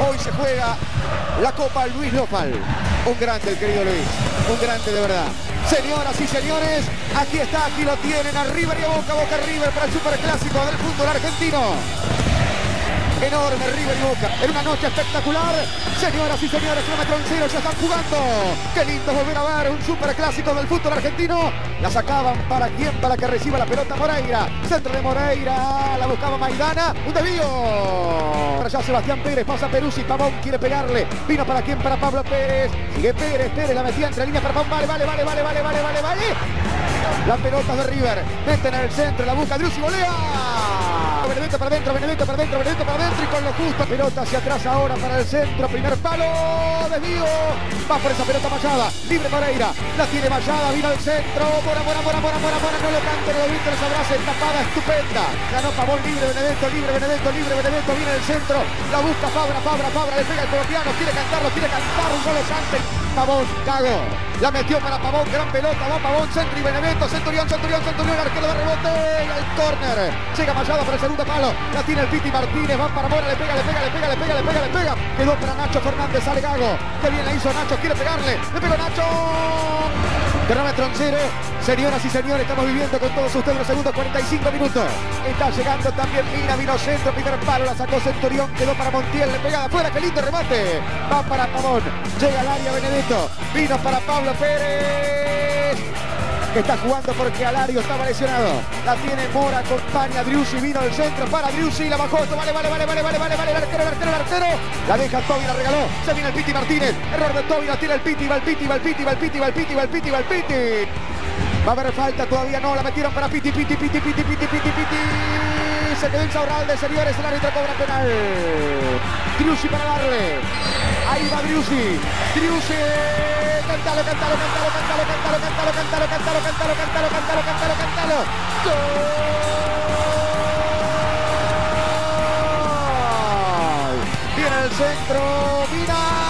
Hoy se juega la Copa Luis Lofal. Un grande el querido Luis, un grande de verdad. Señoras y señores, aquí está, aquí lo tienen, a River y a Boca, Boca River para el Superclásico del fútbol argentino enorme River y Boca en una noche espectacular. Señoras y señores, kilómetro en cero, ya están jugando. Qué lindo volver a ver un super clásico del fútbol argentino. La sacaban para quién, para que reciba la pelota Moreira. Centro de Moreira, la buscaba Maidana, un desvío. Para allá Sebastián Pérez, pasa Peruzzi, Pavón quiere pegarle. Vino para quién, para Pablo Pérez. Sigue Pérez, Pérez la metía entre líneas para Pavón. Vale, vale, vale, vale, vale, vale, vale, vale. La pelota de River, meten en el centro, la busca Driussi, golea. Benedetto para adentro, Benedetto para adentro, Benedetto para adentro y con lo justo. Pelota hacia atrás ahora para el centro. Primer palo. Desvío. Va por esa pelota Mayada. Libre Moreira. La tiene Mayada. Vino al centro. Mora, Mora, Mora, Mora, Mora, Mora. No lo cante, no lo los abraza. Tapada estupenda. Ganó Pavón libre, Benedetto, libre, Benedetto, libre, Benedetto. Viene el centro. La busca Fabra, Fabra, Fabra. Le pega el colombiano. Quiere cantarlo, quiere cantar. Un gol antes. Pavón, cago. La metió para Pavón, gran pelota, va Pavón, centro y Benedetto, Centurión, Centurión, Centurión, arquero de rebote, al córner. Llega Mayada para el segundo palo, la tiene el Piti Martínez, va para Mora, le pega, le pega, le pega, le pega, le pega, le pega. Quedó para Nacho Fernández, sale Gago. Qué bien la hizo Nacho, quiere pegarle, le pegó Nacho. Cronómetro. Señoras y señores, estamos viviendo con todos ustedes los segundos 45 minutos. Está llegando también Mina, vino centro, primer palo, la sacó Centurión, quedó para Montiel, le pega de afuera, qué lindo remate. Va para Pavón, llega al área Benedetto, vino para Pablo Pérez. Está jugando porque Alario estaba lesionado. La tiene Mora, acompaña Driussi, vino al centro para Driussi, la bajó, vale, vale, vale, vale, vale, vale, vale, el arquero, el arquero, el arquero. La deja Tobi, la regaló, se viene el Piti Martínez, error de Tobi, la tira el Piti, va el Piti, va el Piti, va el Piti, va el Piti, va el Piti, va el Piti. Va a haber falta, todavía no, la metieron para Piti, Piti, Piti, Piti, Piti, Piti, Piti. Se quedó Insaurralde, señores, el árbitro cobra penal. Driussi para darle. Ahí va Driussi. Driussi. Cántalo, cántalo, cántalo, cántalo, cántalo, cántalo, cántalo, cántalo, cántalo, cántalo, cántalo, cántalo, cántalo. ¡Gol! Viene el centro. Mira.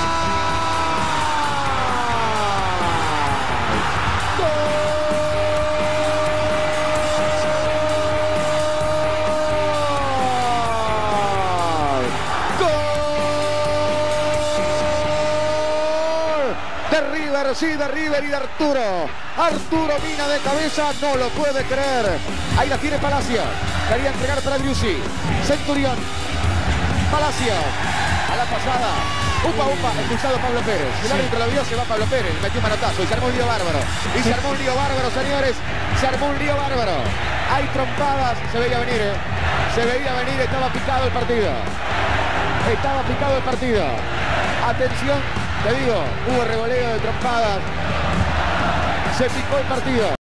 De River, sí, de River y de Arturo. Arturo Mina de cabeza, no lo puede creer. Ahí la tiene Palacio. Quería entregar para Driussi. Centurión. Palacio. A la pasada. Upa, upa, expulsado Pablo Pérez. El árbitro lo vio, se va Pablo Pérez. Metió un manotazo y se armó un lío bárbaro. Y se armó un lío bárbaro, señores. Se armó un lío bárbaro. Hay trompadas. Se veía venir, ¿eh? Se veía venir, estaba picado el partido. Estaba picado el partido. Atención, te digo, hubo revoleo de trompadas. Se picó el partido.